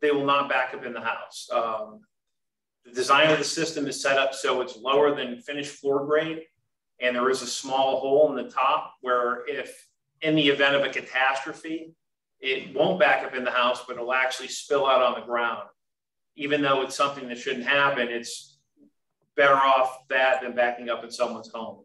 they will not back up in the house. Um, the design of the system is set up so it's lower than finished floor grade, and there is a small hole in the top where if in the event of a catastrophe, it won't back up in the house, but it'll actually spill out on the ground. Even though it's something that shouldn't happen, it's better off that than backing up in someone's home.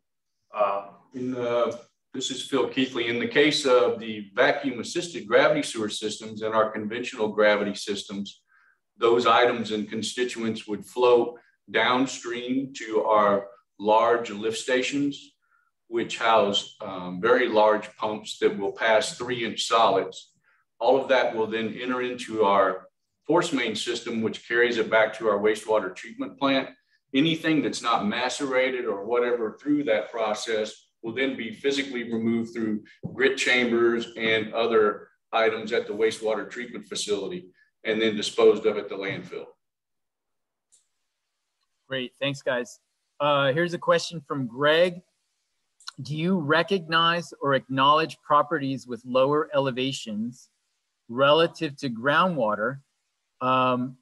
Um, in, uh, this is Phil Keathley. In the case of the vacuum assisted gravity sewer systems and our conventional gravity systems, those items and constituents would flow downstream to our large lift stations, which house um, very large pumps that will pass three inch solids. All of that will then enter into our force main system, which carries it back to our wastewater treatment plant. Anything that's not macerated or whatever through that process will then be physically removed through grit chambers and other items at the wastewater treatment facility and then disposed of at the landfill. Great, thanks guys. Uh, here's a question from Greg. Do you recognize or acknowledge properties with lower elevations relative to groundwater um,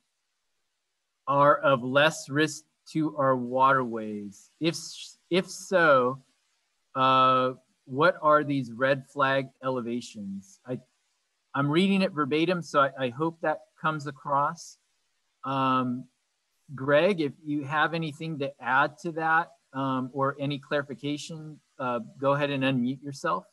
are of less risk to our waterways? If, if so, uh, what are these red flag elevations? I, I'm reading it verbatim, so I, I hope that comes across. Um, Greg, if you have anything to add to that um, or any clarification, uh, go ahead and unmute yourself.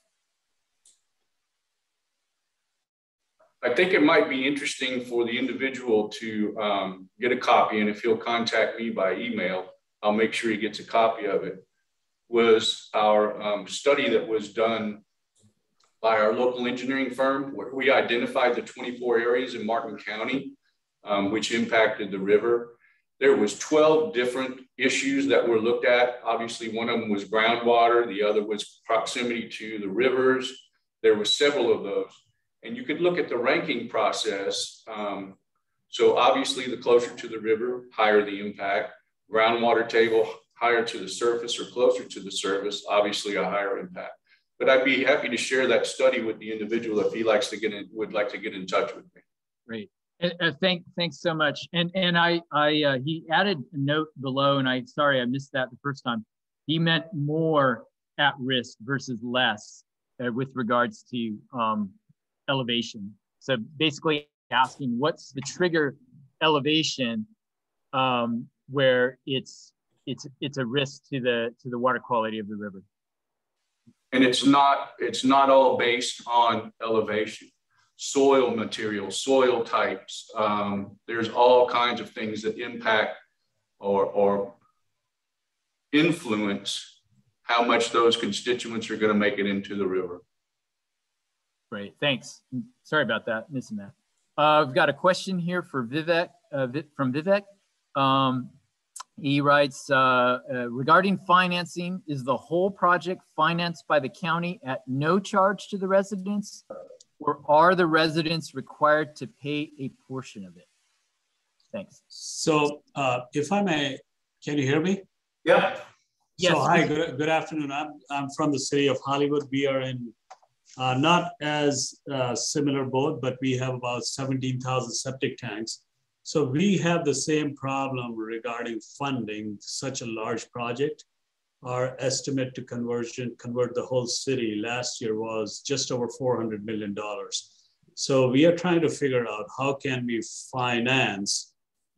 I think it might be interesting for the individual to um, get a copy, and if he'll contact me by email, I'll make sure he gets a copy of it was our um, study that was done by our local engineering firm, where we identified the 24 areas in Martin County, um, which impacted the river. There was 12 different issues that were looked at. Obviously, one of them was groundwater. The other was proximity to the rivers. There were several of those. And you could look at the ranking process. Um, so obviously, the closer to the river, higher the impact. Groundwater table, higher to the surface or closer to the surface, obviously a higher impact. But I'd be happy to share that study with the individual if he likes to get in, would like to get in touch with me. Great. Uh, thank, thanks so much. And and I, I uh, he added a note below, and I sorry I missed that the first time. He meant more at risk versus less uh, with regards to um, elevation. So basically asking what's the trigger elevation um, where it's it's it's a risk to the to the water quality of the river. And it's not it's not all based on elevation, soil material, soil types. Um, there's all kinds of things that impact or or influence how much those constituents are going to make it into the river. Great, thanks. Sorry about that, missing that. Uh, I've got a question here for Vivek uh, from Vivek. Um, he writes, uh, uh, regarding financing, is the whole project financed by the county at no charge to the residents? Or are the residents required to pay a portion of it? Thanks. So uh, if I may, can you hear me? Yeah. Yes. So hi, good, good afternoon. I'm, I'm from the city of Hollywood. We are in uh, not as uh, similar boat, but we have about 17,000 septic tanks. So we have the same problem regarding funding such a large project. Our estimate to conversion, convert the whole city last year was just over $400 million. So we are trying to figure out how can we finance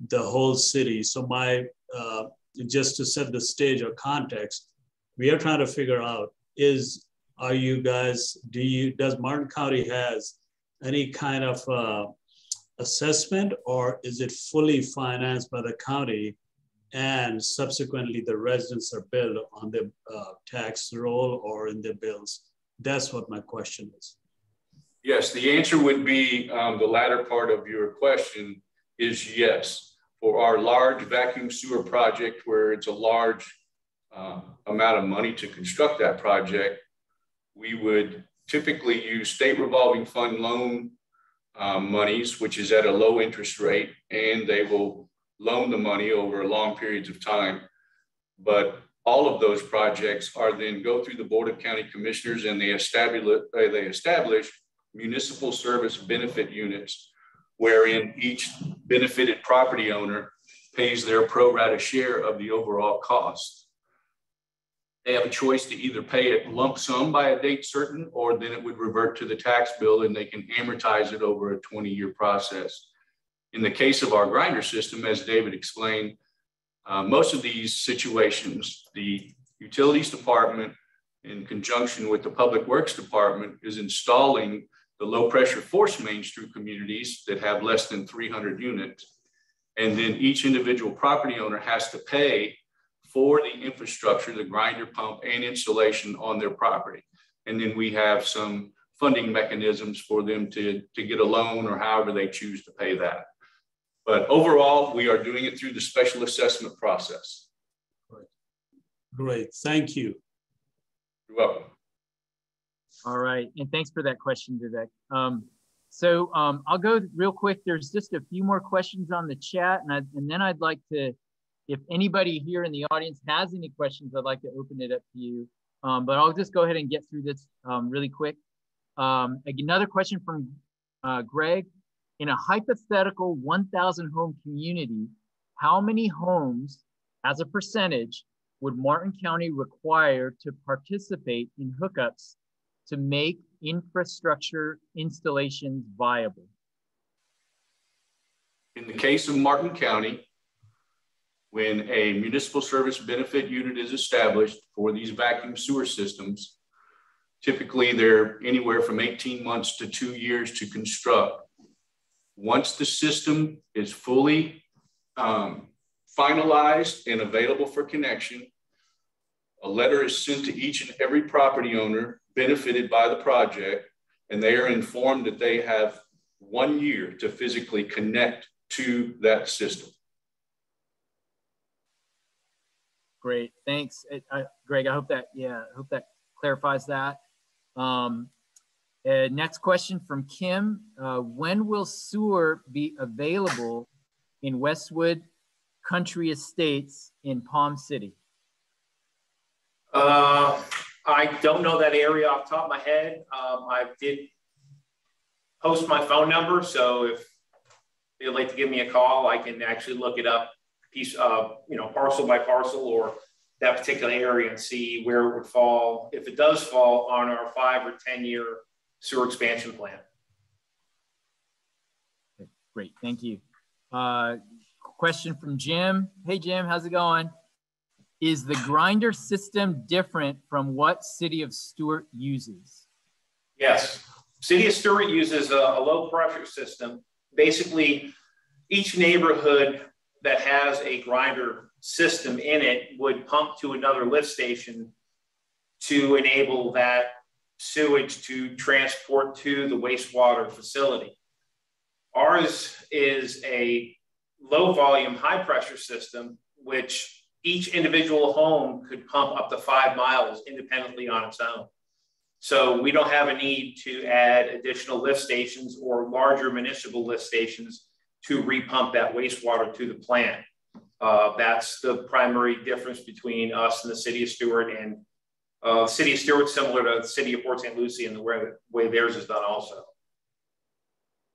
the whole city. So my, uh, just to set the stage or context, we are trying to figure out is are you guys do you does Martin County has any kind of uh, assessment or is it fully financed by the county and subsequently the residents are billed on the uh, tax roll or in their bills? That's what my question is. Yes, the answer would be um, the latter part of your question is yes. For our large vacuum sewer project, where it's a large uh, amount of money to construct that project, we would typically use state revolving fund loan um, monies, which is at a low interest rate, and they will loan the money over long periods of time. But all of those projects are then go through the Board of County Commissioners and they establish, uh, they establish municipal service benefit units wherein each benefited property owner pays their pro rata share of the overall cost. They have a choice to either pay it lump sum by a date certain, or then it would revert to the tax bill and they can amortize it over a 20 year process. In the case of our grinder system, as David explained, uh, most of these situations, the utilities department in conjunction with the public works department is installing the low pressure force mains through communities that have less than 300 units. And then each individual property owner has to pay for the infrastructure, the grinder pump and installation on their property. And then we have some funding mechanisms for them to, to get a loan or however they choose to pay that. But overall, we are doing it through the special assessment process. Great, Great. thank you. You're welcome. All right, and thanks for that question, Vivek. Um, so um, I'll go real quick. There's just a few more questions on the chat, and, I, and then I'd like to, if anybody here in the audience has any questions, I'd like to open it up to you. Um, but I'll just go ahead and get through this um, really quick. Um, another question from uh, Greg. In a hypothetical 1,000 home community, how many homes as a percentage would Martin County require to participate in hookups to make infrastructure installations viable? In the case of Martin County, when a municipal service benefit unit is established for these vacuum sewer systems, typically they're anywhere from 18 months to two years to construct. Once the system is fully um, finalized and available for connection, a letter is sent to each and every property owner benefited by the project, and they are informed that they have one year to physically connect to that system. Great, thanks, I, Greg. I hope that yeah, I hope that clarifies that. Um, uh, next question from Kim: uh, When will sewer be available in Westwood Country Estates in Palm City? Uh, I don't know that area off the top of my head. Um, I did post my phone number, so if you'd like to give me a call, I can actually look it up piece, uh, you know, parcel by parcel or that particular area and see where it would fall. If it does fall on our five or 10 year sewer expansion plan. Great, thank you. Uh, question from Jim. Hey, Jim, how's it going? Is the grinder system different from what City of Stuart uses? Yes. City of Stuart uses a, a low pressure system. Basically, each neighborhood that has a grinder system in it would pump to another lift station to enable that sewage to transport to the wastewater facility. Ours is a low volume, high pressure system, which each individual home could pump up to five miles independently on its own. So we don't have a need to add additional lift stations or larger municipal lift stations to repump that wastewater to the plant. Uh, that's the primary difference between us and the city of Stuart and uh, city of Stuart, similar to the city of Port St. Lucie and the way, way theirs is done also.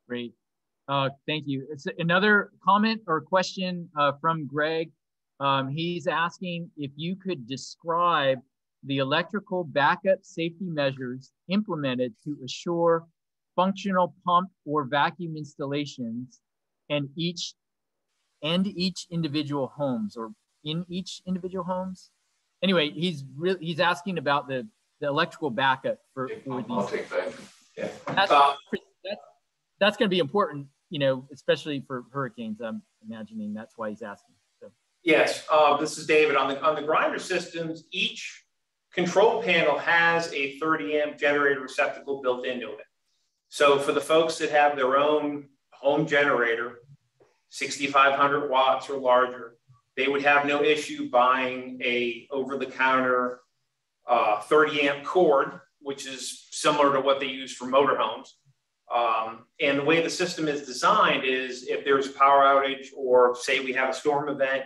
Great. Uh, thank you. It's another comment or question uh, from Greg. Um, he's asking if you could describe the electrical backup safety measures implemented to assure functional pump or vacuum installations and each and each individual homes or in each individual homes anyway, he's really he's asking about the the electrical backup for, for these. I'll take that. Yeah. That's, Uh, that's, that's going to be important, you know, especially for hurricanes. I'm imagining that's why he's asking. So Yes, uh, this is David. On the on the grinder systems, each control panel has a 30 amp generator receptacle built into it. So for the folks that have their own home generator, 6,500 watts or larger, they would have no issue buying a over-the-counter uh, 30 amp cord, which is similar to what they use for motorhomes. Um, and the way the system is designed is if there's a power outage or say we have a storm event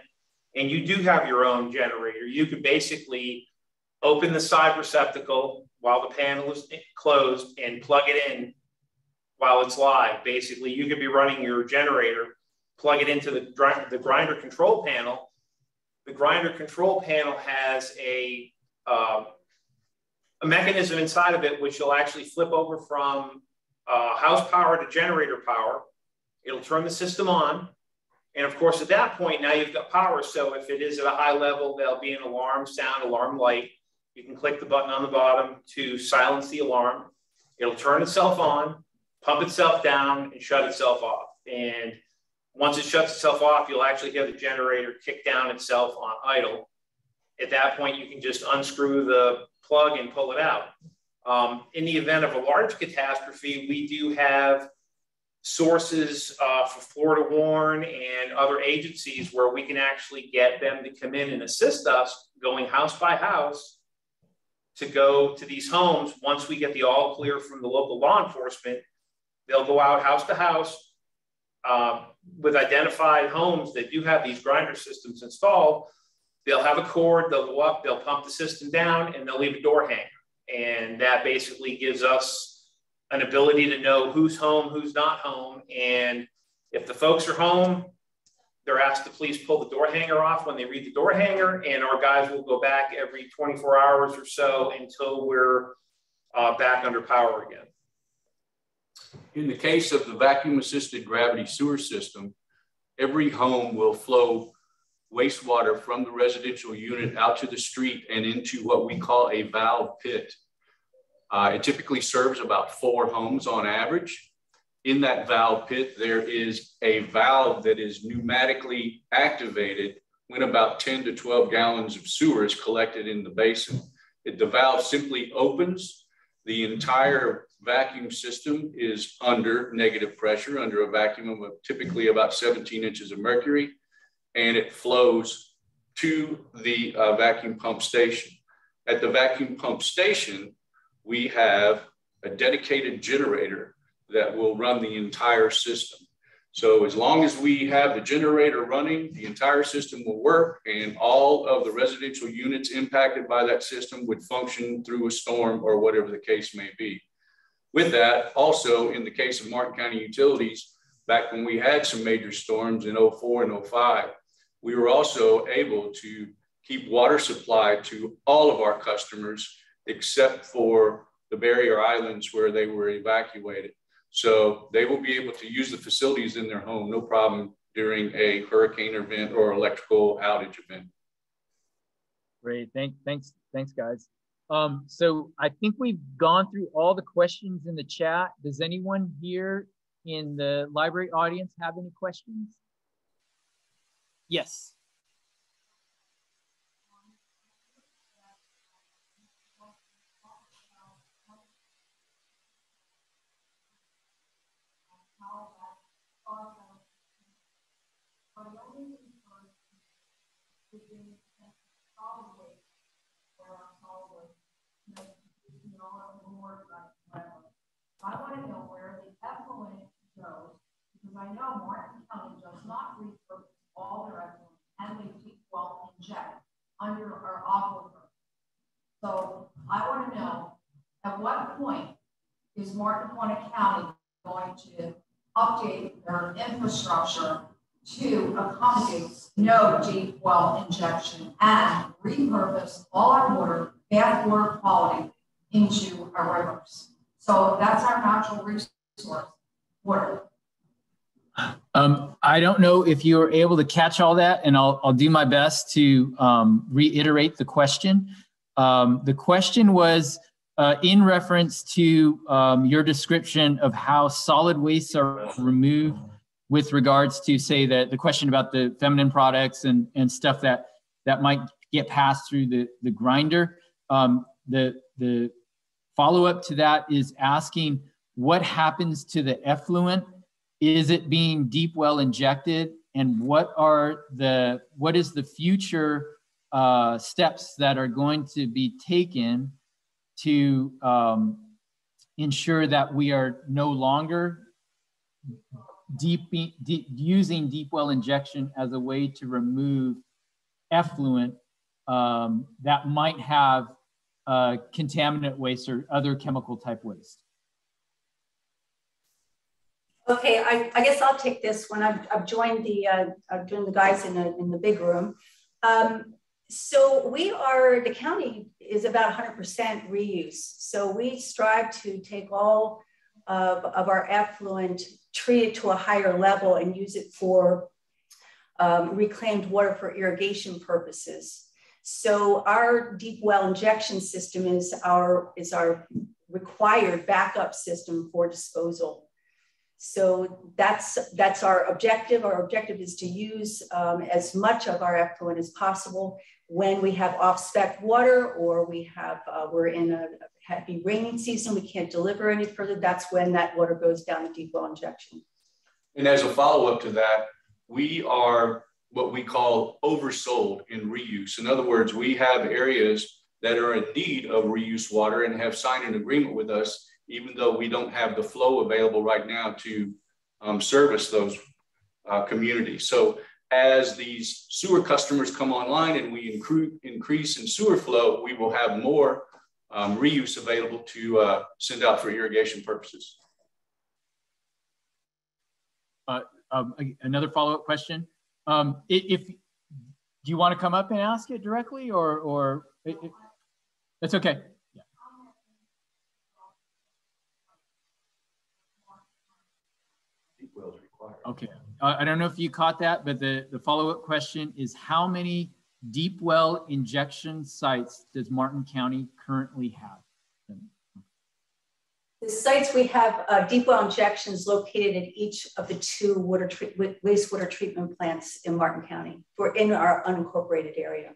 and you do have your own generator, you could basically open the side receptacle while the panel is closed and plug it in while it's live. Basically, you could be running your generator, plug it into the, the grinder control panel. The grinder control panel has a, uh, a mechanism inside of it which will actually flip over from uh, house power to generator power. It'll turn the system on. And of course, at that point, now you've got power. So if it is at a high level, there'll be an alarm sound, alarm light. You can click the button on the bottom to silence the alarm. It'll turn itself on, pump itself down, and shut itself off. And once it shuts itself off, you'll actually hear the generator kick down itself on idle. At that point, you can just unscrew the plug and pull it out. Um, in the event of a large catastrophe, we do have sources uh, for Florida Warn and other agencies where we can actually get them to come in and assist us going house by house to go to these homes. Once we get the all clear from the local law enforcement, they'll go out house to house uh, with identified homes that do have these grinder systems installed. They'll have a cord, they'll go up, they'll pump the system down, and they'll leave a door hanger. And that basically gives us an ability to know who's home, who's not home. And if the folks are home, they're asked to please pull the door hanger off when they read the door hanger, and our guys will go back every 24 hours or so until we're uh, back under power again. In the case of the vacuum assisted gravity sewer system, every home will flow wastewater from the residential unit out to the street and into what we call a valve pit. Uh, it typically serves about four homes on average. In that valve pit, there is a valve that is pneumatically activated when about 10 to 12 gallons of sewer is collected in the basin. It, the valve simply opens, the entire vacuum system is under negative pressure, under a vacuum of typically about 17 inches of mercury and it flows to the uh, vacuum pump station. At the vacuum pump station, we have a dedicated generator that will run the entire system. So as long as we have the generator running, the entire system will work and all of the residential units impacted by that system would function through a storm or whatever the case may be. With that, also in the case of Martin County Utilities, back when we had some major storms in 04 and 05, we were also able to keep water supply to all of our customers except for the barrier islands where they were evacuated. So they will be able to use the facilities in their home, no problem during a hurricane event or electrical outage event. Great, thank, thanks, thanks guys. Um, so I think we've gone through all the questions in the chat. Does anyone here in the library audience have any questions? Yes. Because I know Martin County does not repurpose all their effluent and they deep well inject under our aquifer. So I want to know at what point is Martin County going to update their infrastructure to accommodate no deep well injection and repurpose all our water, bad water quality into our rivers. So that's our natural resource, water. Um, I don't know if you were able to catch all that, and I'll, I'll do my best to um, reiterate the question. Um, the question was uh, in reference to um, your description of how solid wastes are removed with regards to, say, the, the question about the feminine products and, and stuff that, that might get passed through the, the grinder. Um, the, the follow up to that is asking what happens to the effluent is it being deep well injected and what are the what is the future uh, steps that are going to be taken to um, ensure that we are no longer deep, deep, using deep well injection as a way to remove effluent um, that might have uh, contaminant waste or other chemical type waste. Okay, I, I guess I'll take this one. I've, I've joined the, uh, I've joined the guys in the, in the big room. Um, so we are, the county is about 100% reuse. So we strive to take all of, of our effluent, treat it to a higher level and use it for um, reclaimed water for irrigation purposes. So our deep well injection system is our, is our required backup system for disposal. So that's, that's our objective. Our objective is to use um, as much of our effluent as possible when we have off-spec water or we have, uh, we're in a heavy raining season, we can't deliver any further, that's when that water goes down the deep well injection. And as a follow-up to that, we are what we call oversold in reuse. In other words, we have areas that are in need of reuse water and have signed an agreement with us even though we don't have the flow available right now to um, service those uh, communities. So as these sewer customers come online and we increase in sewer flow, we will have more um, reuse available to uh, send out for irrigation purposes. Uh, um, another follow-up question. Um, if, do you want to come up and ask it directly or, or it, it, that's okay. Okay. Uh, I don't know if you caught that, but the, the follow-up question is how many deep well injection sites does Martin County currently have? The sites we have uh, deep well injections located at each of the two water wastewater treatment plants in Martin County. We're in our unincorporated area.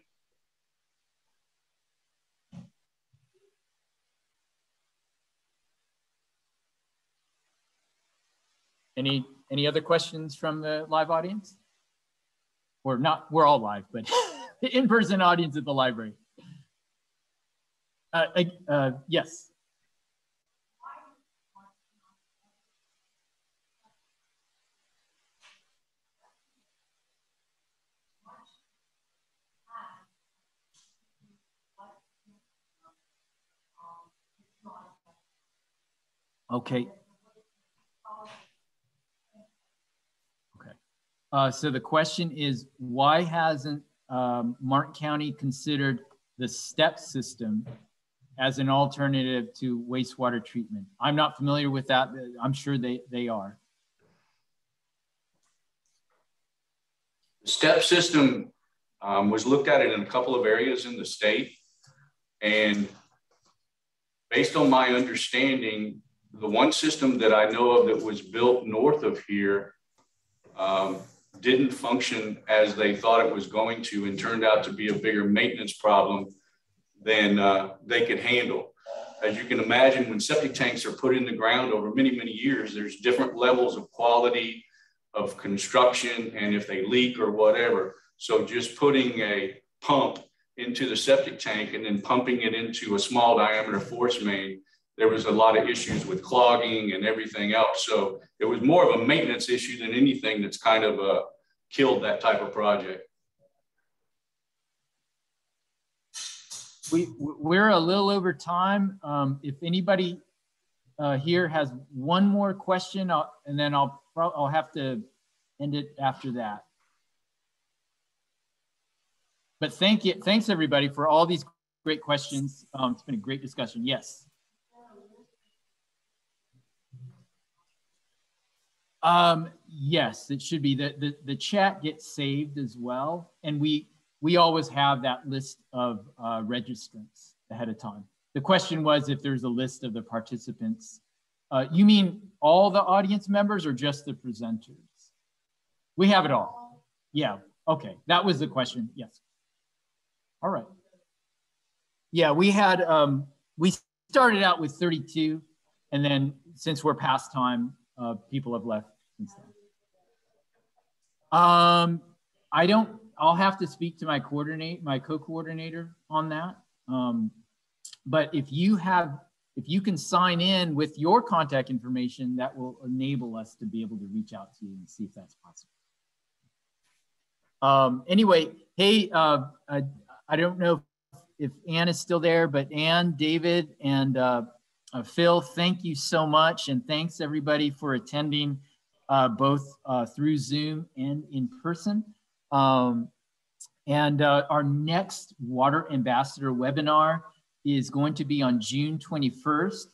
Any any other questions from the live audience? Or not, we're all live, but the in-person audience at the library. Uh, uh, yes. Okay, Uh, so the question is, why hasn't um, Martin County considered the STEP system as an alternative to wastewater treatment? I'm not familiar with that. I'm sure they, they are. The STEP system um, was looked at in a couple of areas in the state. And based on my understanding, the one system that I know of that was built north of here um, didn't function as they thought it was going to and turned out to be a bigger maintenance problem than uh, they could handle. As you can imagine, when septic tanks are put in the ground over many, many years, there's different levels of quality of construction and if they leak or whatever. So just putting a pump into the septic tank and then pumping it into a small diameter force main there was a lot of issues with clogging and everything else. So it was more of a maintenance issue than anything that's kind of uh, killed that type of project. We, we're a little over time. Um, if anybody uh, here has one more question, I'll, and then I'll, I'll have to end it after that. But thank you, thanks everybody for all these great questions. Um, it's been a great discussion. Yes. Um, yes, it should be. The, the, the chat gets saved as well. And we, we always have that list of uh, registrants ahead of time. The question was if there's a list of the participants. Uh, you mean all the audience members or just the presenters? We have it all. Yeah, okay, that was the question, yes. All right. Yeah, we had, um, we started out with 32 and then since we're past time, uh, people have left since then. Um, I don't, I'll have to speak to my coordinate, my co-coordinator on that. Um, but if you have, if you can sign in with your contact information, that will enable us to be able to reach out to you and see if that's possible. Um, anyway, hey, uh, I, I don't know if Anne is still there, but Anne, David, and uh, uh, Phil, thank you so much. And thanks everybody for attending uh, both uh, through Zoom and in person. Um, and uh, our next Water Ambassador webinar is going to be on June 21st.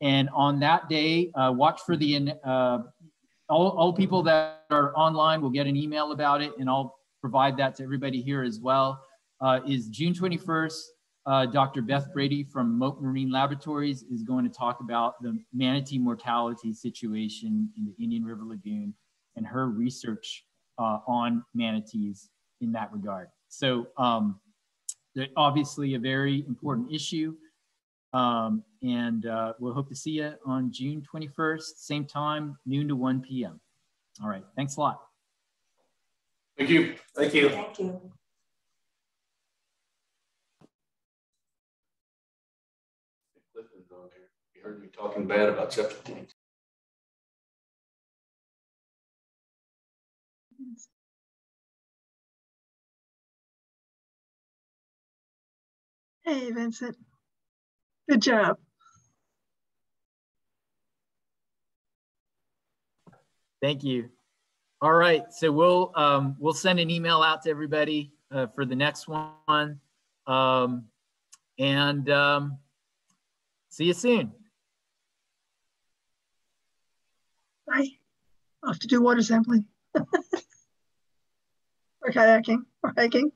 And on that day, uh, watch for the, uh, all, all people that are online will get an email about it and I'll provide that to everybody here as well, is June 21st. Uh, Dr. Beth Brady from Mote Marine Laboratories is going to talk about the manatee mortality situation in the Indian River Lagoon and her research uh, on manatees in that regard. So um, obviously a very important issue. Um, and uh, we'll hope to see you on June 21st, same time, noon to 1 p.m. All right, thanks a lot. Thank you. Thank you. Thank you. You heard me talking bad about septic tanks. Hey, Vincent. Good job. Thank you. All right, so we'll um, we'll send an email out to everybody uh, for the next one, um, and um, see you soon. Bye. Off to do water sampling or kayaking or hiking.